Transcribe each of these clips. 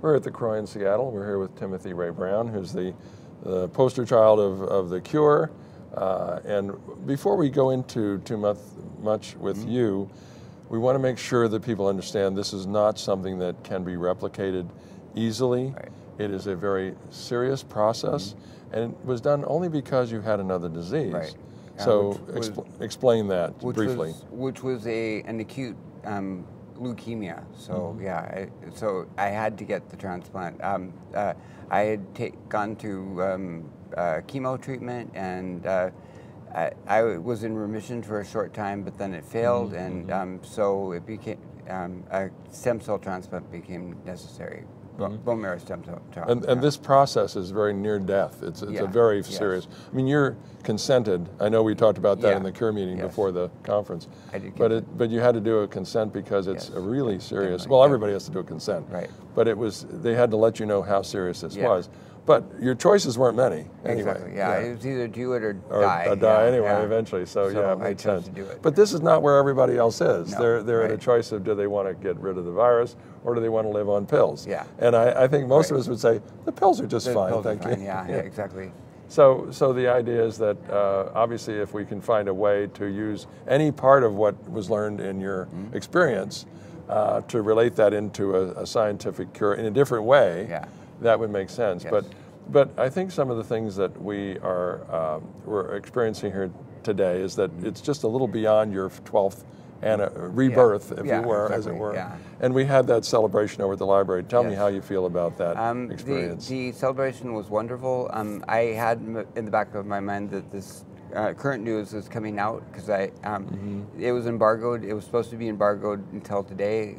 We're at the CROI in Seattle. We're here with Timothy Ray Brown, who's the, the poster child of, of the cure. Uh, and before we go into too much, much with mm-hmm. you, we want to make sure that people understand this is not something that can be replicated easily. Right. It is a very serious process, mm-hmm. and it was done only because you had another disease. Right. So was, expl- explain that which briefly. Was, which was a an acute um, leukemia. So mm-hmm. yeah, I, so I had to get the transplant. Um, uh, I had ta- gone to um, uh, chemo treatment and. Uh, I, I, was in remission for a short time, but then it failed, mm-hmm. and mm-hmm. um, so it became um, a stem cell transplant became necessary. Mm-hmm. bone marrow stem cell And, and this process is very near death. It's, it's yeah. a very serious. I mean, you're consented. I know we talked about that yeah. in the cure meeting yes. before the conference. I did but it, but you had to do a consent because it's yes. a really serious. Definitely. Well, everybody has to do a consent. Right. But it was they had to let you know how serious this was. But your choices weren't many. Anyway. Exactly. Yeah, yeah. it was either do it or, or die. Or die yeah, anyway, yeah. eventually. So, so, yeah, it made sense. But this is not where everybody else is. No, they're they're right. at a choice of do they want to get rid of the virus or do they want to live on pills? Yeah. And I, I think most right. of us would say the pills are just the fine. Thank you. Fine. Yeah, yeah, exactly. So, so the idea is that uh, obviously, if we can find a way to use any part of what was learned in your mm-hmm. experience uh, to relate that into a, a, scientific cure in a different way, yeah. that would make sense. Yes. But but I think some of the things that we are um, we're experiencing here today is that it's just a little beyond your 12th and a rebirth, yeah. if yeah, you were, exactly. as it were. Yeah. And we had that celebration over at the library. Tell yes. me how you feel about that um, experience. The, the, celebration was wonderful. Um, I had in the back of my mind that this uh, current news is coming out because I um, mm-hmm. it was embargoed. It was supposed to be embargoed until today.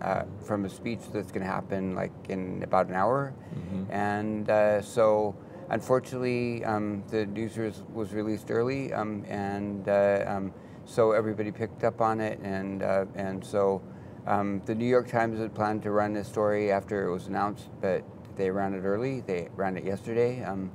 Uh, from a speech that's going to happen like in about an hour. Mm-hmm. And uh, so, unfortunately, um, the news was released early, um, and uh, um, so everybody picked up on it. And, uh, and so, um, the New York Times had planned to run this story after it was announced, but they ran it early. They ran it yesterday. Um,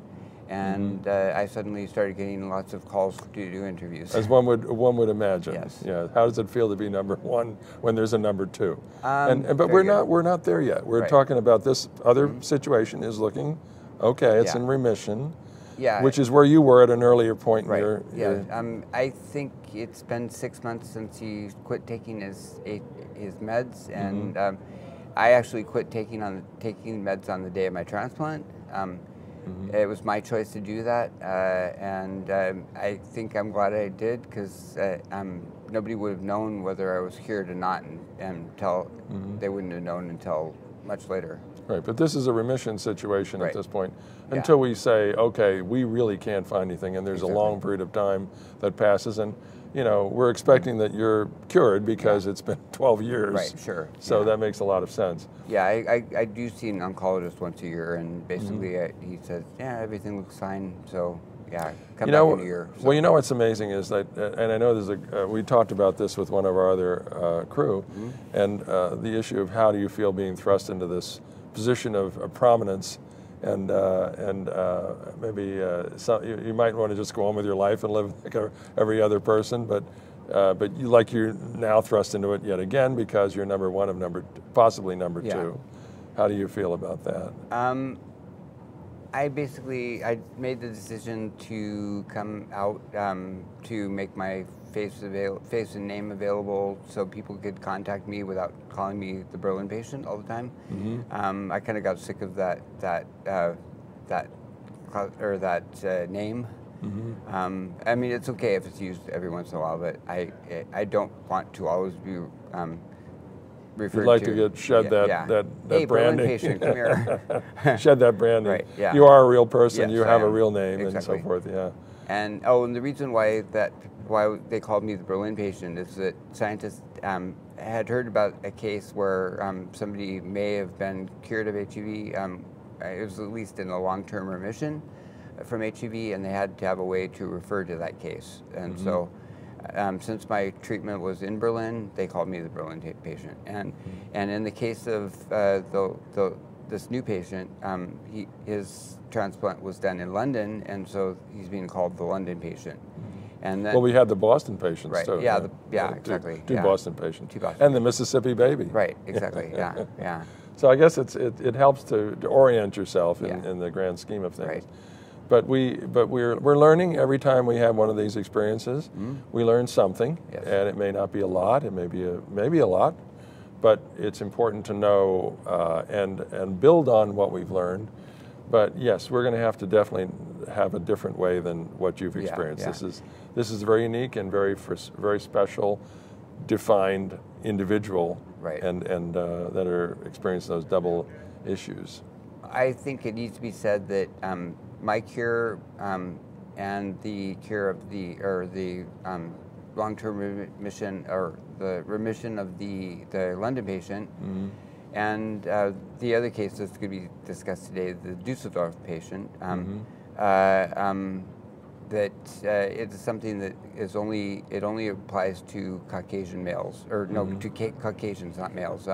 and mm-hmm. uh, I suddenly started getting lots of calls to do interviews. As one would one would imagine. Yes. Yeah. How does it feel to be number one when there's a number two? Um, and, and, but we're good. not we're not there yet. We're right. talking about this other mm-hmm. situation is looking okay. It's yeah. in remission. Yeah. Which is where you were at an earlier point. Right. In your, yeah. Your... Um, I think it's been six months since he quit taking his his meds, and mm-hmm. um, I actually quit taking on taking meds on the day of my transplant. Um, Mm-hmm. It was my choice to do that, uh, and um, I think I'm glad I did because uh, um, nobody would have known whether I was cured or not, and, until mm-hmm. they wouldn't have known until much later. Right, but this is a remission situation right. at this point until yeah. we say, okay, we really can't find anything, and there's exactly. a long period of time that passes, and you know, we're expecting that you're cured because yeah. it's been 12 years. Right, sure. So yeah. that makes a lot of sense. Yeah, I, I, I, do see an oncologist once a year, and basically mm-hmm. I, he says, yeah, everything looks fine. So yeah, come you know, back in a year. So. Well, you know what's amazing is that, uh, and I know there's a, uh, we talked about this with one of our other uh, crew, mm-hmm. and uh, the issue of how do you feel being thrust into this position of, of prominence and uh, and uh, maybe uh, some, you, you, might want to just go on with your life and live like every other person, but uh, but you like you're now thrust into it yet again because you're number one of number possibly number yeah. two. How do you feel about that? Um, I basically I made the decision to come out um, to make my face avail- face and name available so people could contact me without calling me the Berlin patient all the time. Mm-hmm. Um, I kind of got sick of that that uh, that or that uh, name. Mm-hmm. Um, I mean, it's okay if it's used every once in a while, but I I don't want to always be um, referred You'd like to. to get shed yeah, that, yeah. that that hey, branding. patient, come here. shed that branding. Right. Yeah. You are a real person. Yes, you have a real name exactly. and so forth. Yeah. And oh, and the reason why that why they called me the Berlin patient is that scientists um, had heard about a case where um, somebody may have been cured of HIV. Um, it was at least in a long-term remission from HIV, and they had to have a way to refer to that case. And mm-hmm. so, um, since my treatment was in Berlin, they called me the Berlin patient. And mm-hmm. and in the case of uh, the the this new patient, um, he, his transplant was done in London, and so he's being called the London patient. And then, well, we had the Boston patients right. too. Yeah, the, yeah, exactly. Two, two yeah. Boston patients. Two Boston. And the Mississippi baby. Right, exactly. yeah, yeah. So I guess it's, it, it helps to, to orient yourself in, Yeah. in the grand scheme of things. Right. But we, but we're, we're learning every time we have one of these experiences. We learn something. Yes. and it may not be a lot. It may be a maybe a lot, but it's important to know uh, and and build on what we've learned. But yes, we're going to have to definitely have a different way than what you've experienced. yeah. This is this is very unique and very very special, defined individual, Right. And and uh, that are experiencing those double issues. I think it needs to be said that um, my cure um, and the cure of the or the um, long-term remission or the remission of the the London patient, and uh, the other case that's going to be discussed today, the Dusseldorf patient. Um, uh, um, that uh, it's something that is only it only applies to Caucasian males or no to ca- Caucasians, not males.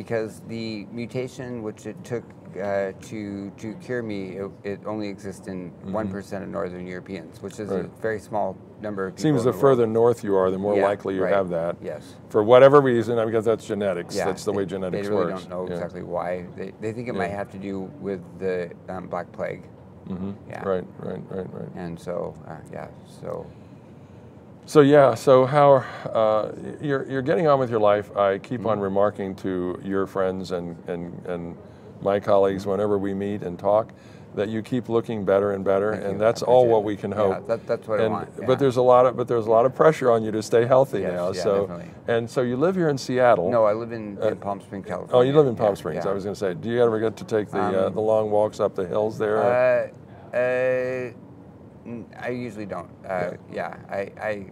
Because the mutation which it took uh, to to cure me, it, it only exists in one of Northern Europeans, which is a very small number of people. Seems the world. further north you are, the more Yeah, likely you right. have that. Yes. For whatever reason, because that's genetics. Yeah, that's the way they- genetics They really works. don't know Yeah. exactly why. They, they think it might have to do with the um, Black Plague. Mhm. Yeah. Right, right, right, right. And so, uh, yeah, so So yeah, so how uh, you're you're getting on with your life? I keep on remarking to your friends and and and my colleagues whenever we meet and talk that you keep looking better and better, Thank and you. that's all what we can Yeah, hope. that- that's what I want, yeah. But there's a lot of but there's a lot of pressure on you to stay healthy Yes, now. yeah, so definitely. and so you live here in Seattle. no, I live in, in Palm Springs, California. Oh, you live in Palm Yeah, Springs. yeah. I was going to say, do you ever get to take the uh, Um, the long walks up the hills there? Uh, uh, I usually don't. Uh, yeah, I, I,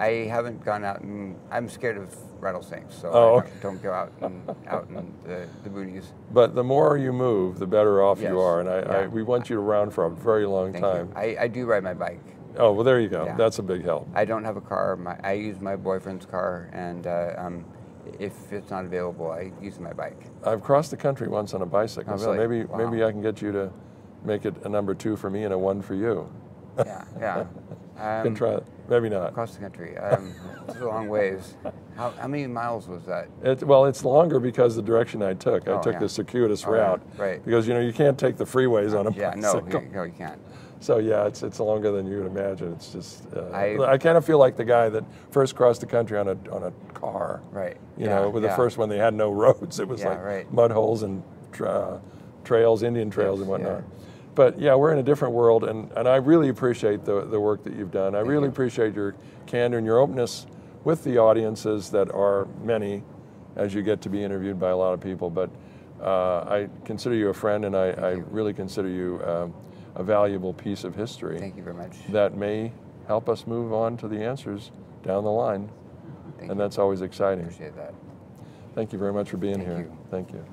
I haven't gone out and I'm scared of rattlesnakes, so Oh, I okay. don't, don't go out and out in the, the boonies. but the more you move, the better off Yes, you are, and I, I we want you around for a very long Thank time. I, I do ride my bike. Oh well, there you go. Yeah. That's a big help. I don't have a car. My, I use my boyfriend's car, and uh, um, if it's not available, I use my bike. I've crossed the country once on a bicycle, Oh, so really? maybe Wow. maybe I can get you to make it a number two for me and a one for you. Yeah, yeah. You can Um, try it. Maybe not. across the country. Um, it's a long ways. How, how many miles was that? It, well, it's longer because the direction I took. I Oh, took yeah. the circuitous Oh, yeah, route. right. Because you know you can't take the freeways on a Yeah, no, bicycle. you, no, you can't. So yeah, it's it's longer than you would imagine. It's just uh, I, I- kind of feel like the guy that first crossed the country on a on a car. Right. You Yeah, know, with the first one they had no roads. It was Yeah, like right. mud holes and tra- trails, Indian trails Yes, and whatnot. But yeah, we're in a different world, and, and I really appreciate the, the work that you've done. I really appreciate your candor and your openness with the audiences that are many, as you get to be interviewed by a lot of people. But uh, I consider you a friend, and I, I really consider you um, a valuable piece of history Thank you very much. that may help us move on to the answers down the line. Thank and you. that's always exciting. Appreciate that. Thank you very much for being Thank here. you. Thank you.